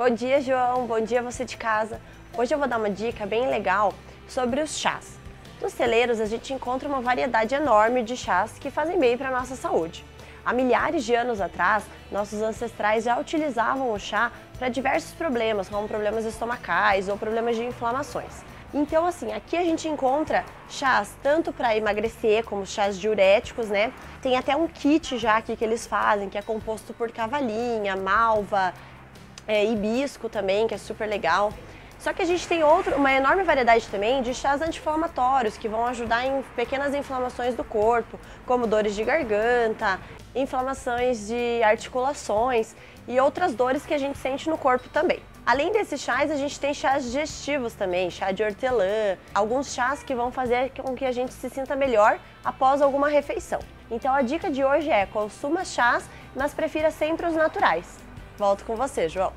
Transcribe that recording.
Bom dia, João. Bom dia você de casa. Hoje eu vou dar uma dica bem legal sobre os chás. Nos celeiros a gente encontra uma variedade enorme de chás que fazem bem para a nossa saúde. Há milhares de anos atrás, nossos ancestrais já utilizavam o chá para diversos problemas, como problemas estomacais ou problemas de inflamações. Então, assim, aqui a gente encontra chás tanto para emagrecer, como chás diuréticos, né? Tem até um kit já aqui que eles fazem, que é composto por cavalinha, malva, é, hibisco também, que é super legal. Só que a gente tem outro, uma enorme variedade também de chás anti-inflamatórios que vão ajudar em pequenas inflamações do corpo, como dores de garganta, inflamações de articulações e outras dores que a gente sente no corpo também. Além desses chás, a gente tem chás digestivos também, chá de hortelã, alguns chás que vão fazer com que a gente se sinta melhor após alguma refeição. Então a dica de hoje é consuma chás, mas prefira sempre os naturais. Volto com você, João.